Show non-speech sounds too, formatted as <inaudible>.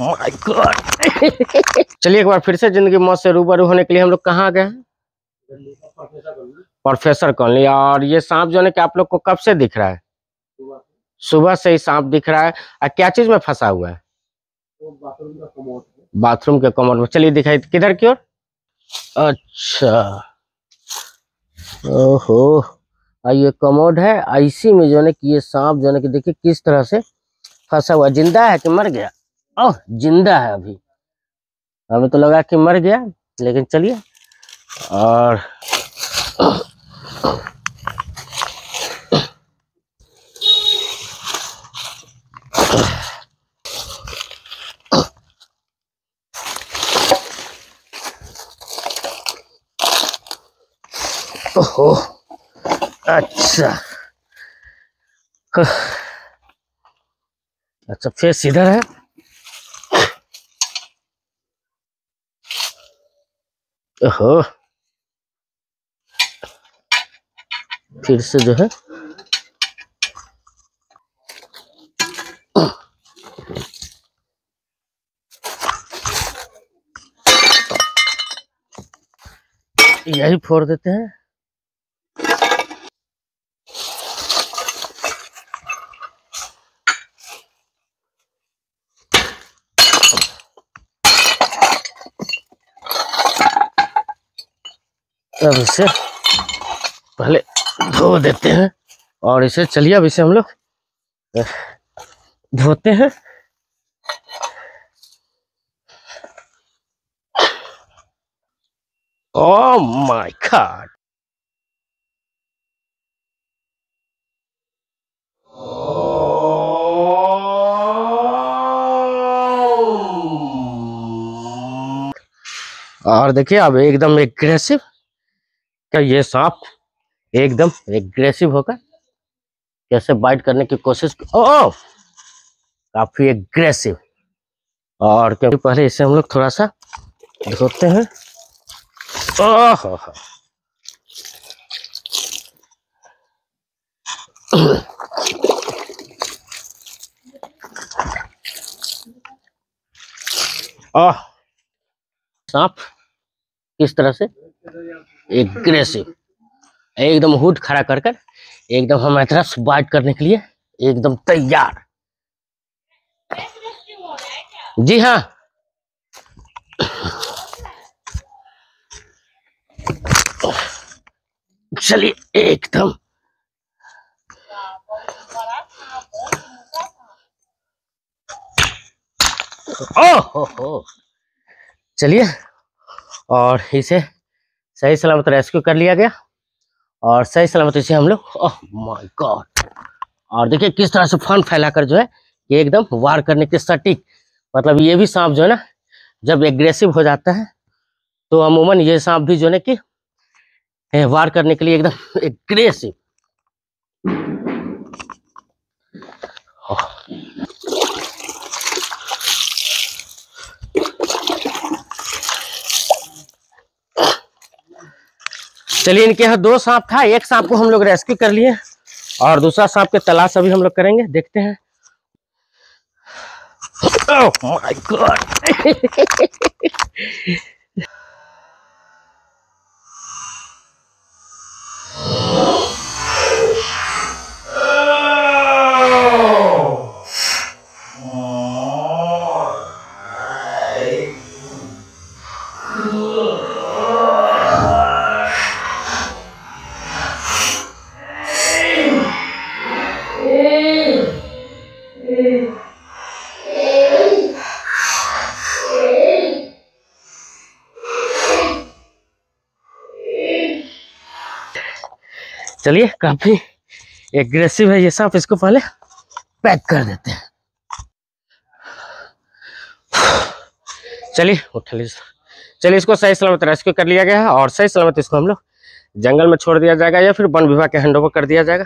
My God <laughs> चलिए एक बार फिर से ज़िंदगी मौत से रूबरू होने के लिए हम लोग कहाँ गए? प्रोफेसर कॉलोनी और ये सांप जो है कि आप लोग को कब से दिख रहा है? सुबह से ही सांप दिख रहा है। और क्या चीज़ में फंसा हुआ है? बाथरूम के कमोड में। चलिए दिखाई, किधर की ओर? अच्छा। ओहो। और ये कमोड है। इसी में जो है कि ये सांप जो है कि देखिए किस तरह से फंसा हुआ ज़िंदा है कि मर गया? ओह, ज़िंदा है अभी। हमें तो लगा कि मर गया, लेकिन चलिए। और ओहो। अच्छा। अच्छा फेस इधर है। ओहो। फिर से जो है। यही फोड़ देते हैं। अब इसे पहले धो देते हैं और इसे चलिए अब इसे हम लोग धोते हैं। माय गॉड और देखिए अब एकदम एग्रेसिव क्या ये सांप एकदम एग्रेसिव होकर कैसे बाइट करने की कोशिश ओ काफ़ी एग्रेसिव और क्योंकि पहले इसे हम लोग थोड़ा सा धोते हैं। ओह <clears throat> सांप किस तरह से? एग्रेसिव एकदम हुड खड़ा कर कर एकदम हमारी तरफ़ बाइट करने के लिए एकदम तैयार। जी हाँ। चलिए, एकदम। ओह, हो हो। चलिए। और इसे सही सलामत रेस्क्यू कर लिया गया। और सही सलामत इसे हम लोग, ओह माय गॉड। और देखिए किस तरह से फन फैलाकर जो है, ये एकदम वार करने के सटीक मतलब ये भी सांप जो है ना, जब एग्रेसिव हो जाता है तो अमूमन ये सांप भी जो है कि वार करने के लिए एकदम एग्रेसिव चलिए इनके यहाँ दो सांप था, एक सांप को हम लोग रेस्क्यू कर लिए और दूसरा सांप के तलाश अभी हम लोग करेंगे, देखते हैं। ओह माय गॉड चलिए, काफ़ी एग्रेसिव है ये सांप, इसको पहले पैक कर देते हैं। चलिए, उठा लीजिए। चलिए, इसको सही सलामत रेस्क्यू कर लिया गया है, और सही सलामत इसको हम लोग जंगल में छोड़ दिया जाएगा या फिर वन विभाग के हैंड ओवर कर दिया जाएगा।